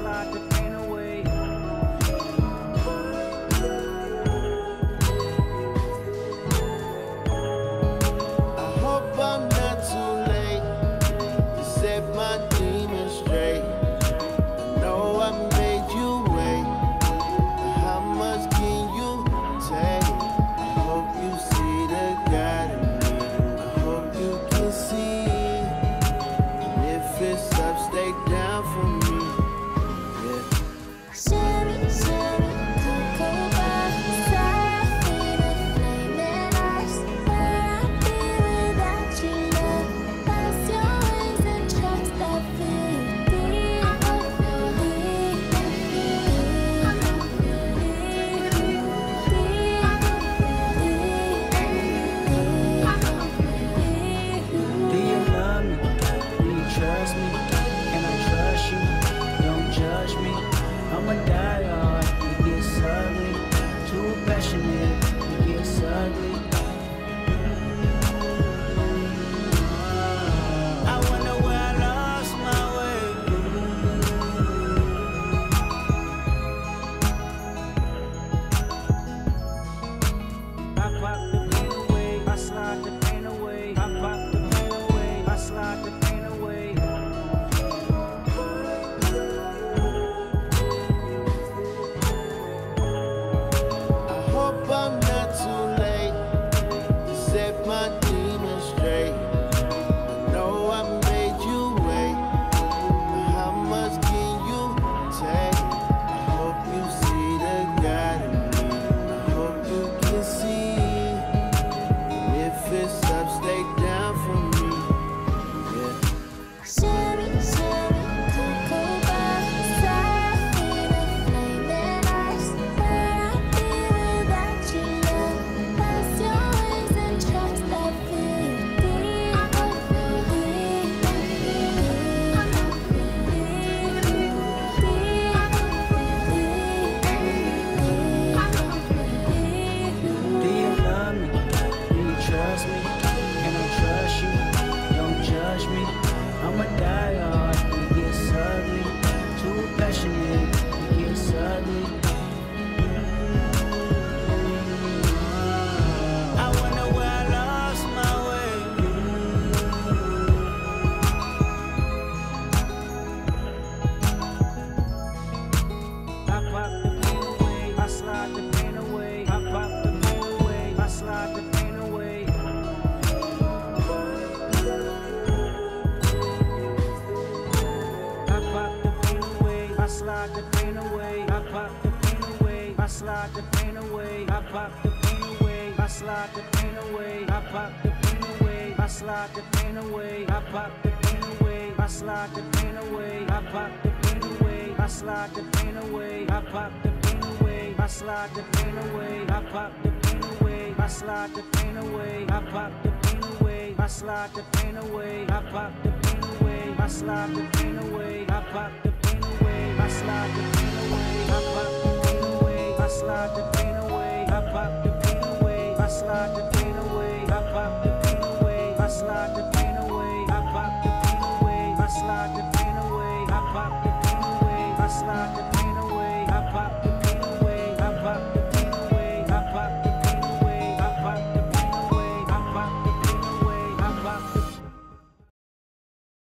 slide slide the pain away. I pop the pain away, I slide the pain away. I pop the pain away, I slide the pain away. I pop the pain away, I slide the pain away. I pop the pain away, I slide the pain away. I pop the pain away, I slide the pain away. I pop the pain away, I slide the pain away. I pop the pain away, I slide the pain away. I pop the pain away, I slide the pain away. I pop the pain away, I slide the pain away. I pop slide the pain away. I pop the pain away, I slide the pain away. I pop the pain away, I slide the pain away. I pop the pain away, I slide